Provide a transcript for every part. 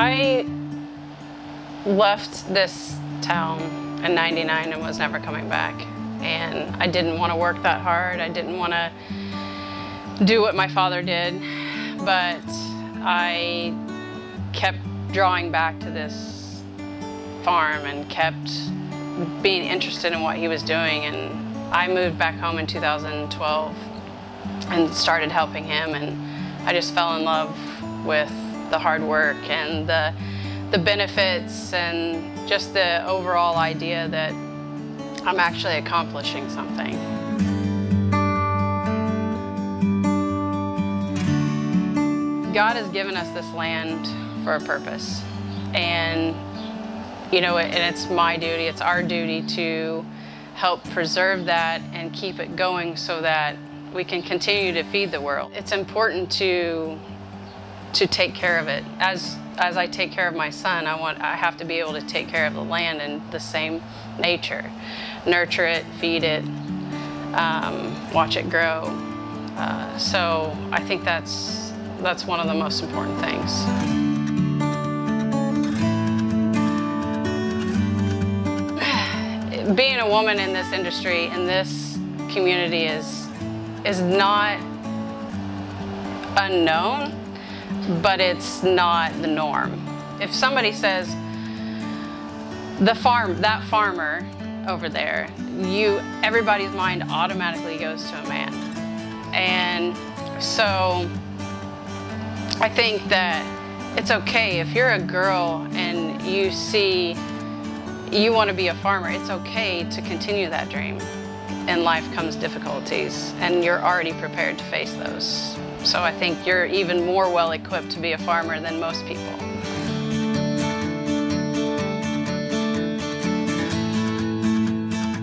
I left this town in 99 and was never coming back. And I didn't want to work that hard. I didn't want to do what my father did. But I kept drawing back to this farm and kept being interested in what he was doing. And I moved back home in 2012 and started helping him. And I just fell in love with the hard work and the, the benefits and just the overall idea that I'm actually accomplishing something. God has given us this land for a purpose. And, you know, and it's my duty, it's our duty to help preserve that and keep it going so that we can continue to feed the world. It's important to to take care of it. As as I take care of my son, I want I have to be able to take care of the land in the same nature, nurture it, feed it, um, watch it grow. Uh, so I think that's that's one of the most important things. Being a woman in this industry, in this community, is is not unknown but it's not the norm. If somebody says, the farm, that farmer over there, you, everybody's mind automatically goes to a man. And so I think that it's okay if you're a girl and you see you want to be a farmer, it's okay to continue that dream. In life comes difficulties and you're already prepared to face those. So I think you're even more well equipped to be a farmer than most people.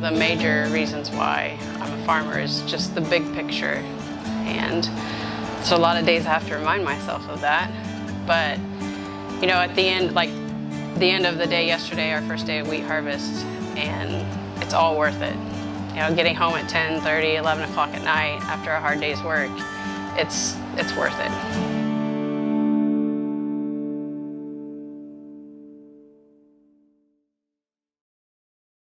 The major reasons why I'm a farmer is just the big picture. And so a lot of days I have to remind myself of that. But, you know, at the end, like the end of the day yesterday, our first day of wheat harvest, and it's all worth it. You know, getting home at 10, 30, 11 o'clock at night after a hard day's work, it's, it's worth it.